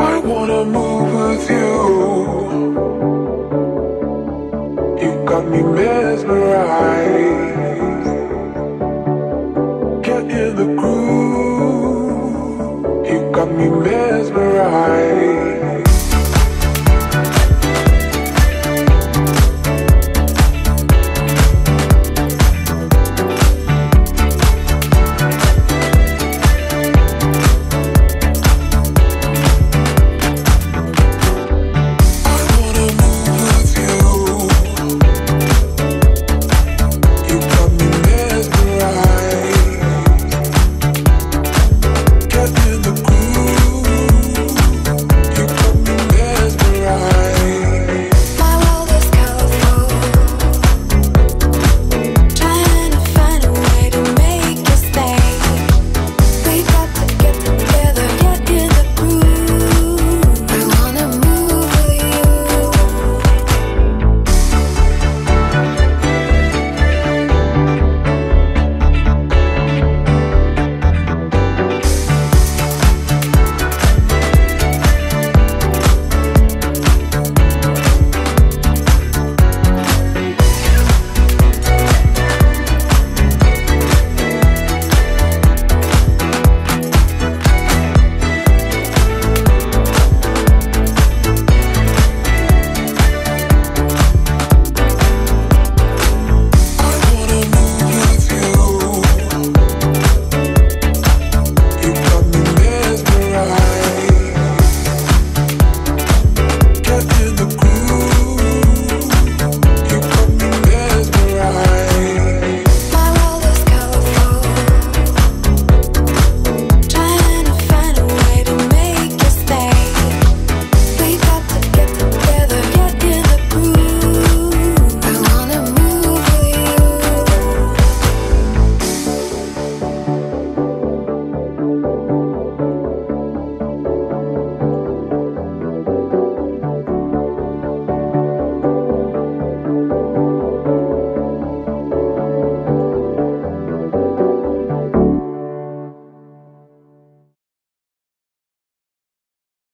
I wanna move with you. You got me mesmerized. Get in the groove. You got me mesmerized.